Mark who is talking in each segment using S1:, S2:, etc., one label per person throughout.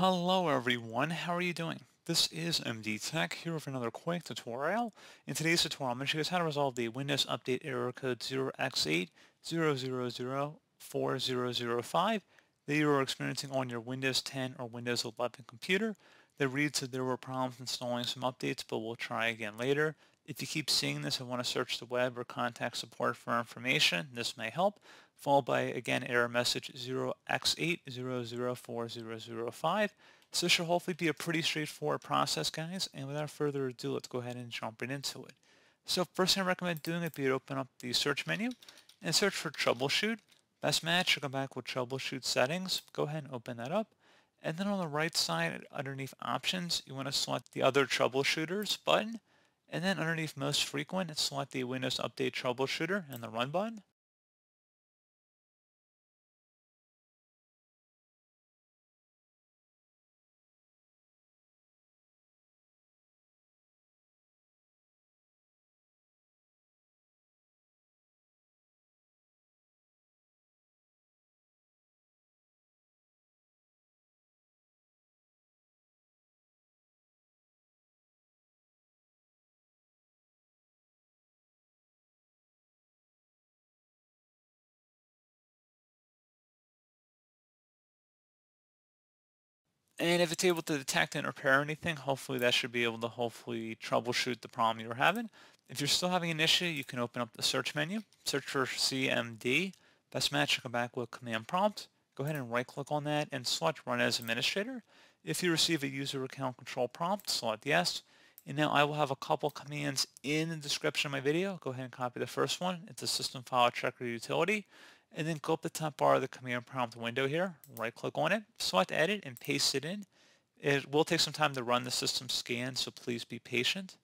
S1: Hello everyone, how are you doing? This is MD Tech here with another quick tutorial. In today's tutorial, I'm going to show you how to resolve the Windows Update error code 0x80004005 that you are experiencing on your Windows 10 or Windows 11 computer that reads that there were problems installing some updates, but we'll try again later. If you keep seeing this and want to search the web or contact support for information, this may help followed by, again, error message 0x8004005. So this should hopefully be a pretty straightforward process, guys. And without further ado, let's go ahead and jump right into it. So first thing I recommend doing would be to open up the search menu and search for troubleshoot. Best match, you'll come back with troubleshoot settings. Go ahead and open that up. And then on the right side, underneath options, you want to select the other troubleshooters button. And then underneath most frequent, select the Windows Update Troubleshooter and the Run button. And if it's able to detect and repair anything, hopefully that should be able to hopefully troubleshoot the problem you're having. If you're still having an issue, you can open up the search menu, search for CMD. Best match come back with command prompt. Go ahead and right click on that and select run as administrator. If you receive a user account control prompt, select yes. And now I will have a couple commands in the description of my video. Go ahead and copy the first one. It's a system file checker utility and then go up the top bar of the command prompt window here, right click on it, select edit and paste it in. It will take some time to run the system scan, so please be patient.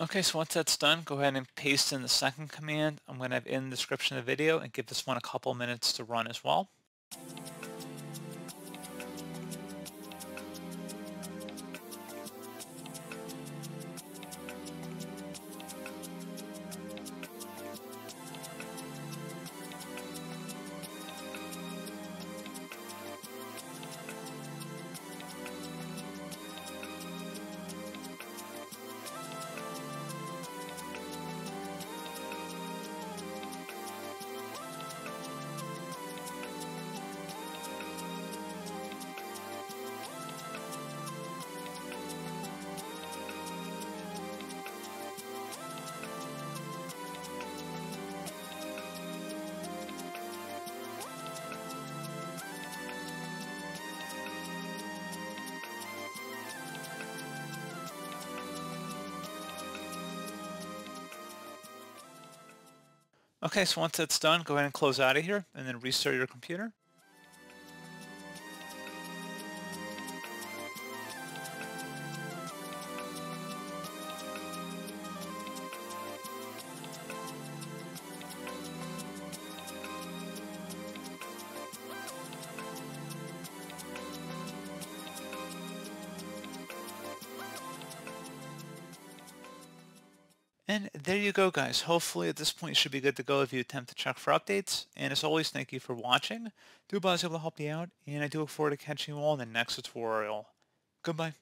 S1: Okay, so once that's done, go ahead and paste in the second command. I'm going to have in the description of the video and give this one a couple minutes to run as well. Okay, so once that's done, go ahead and close out of here and then restart your computer. And there you go, guys. Hopefully at this point you should be good to go if you attempt to check for updates. And as always, thank you for watching. Do hope I was able to help you out, and I do look forward to catching you all in the next tutorial. Goodbye.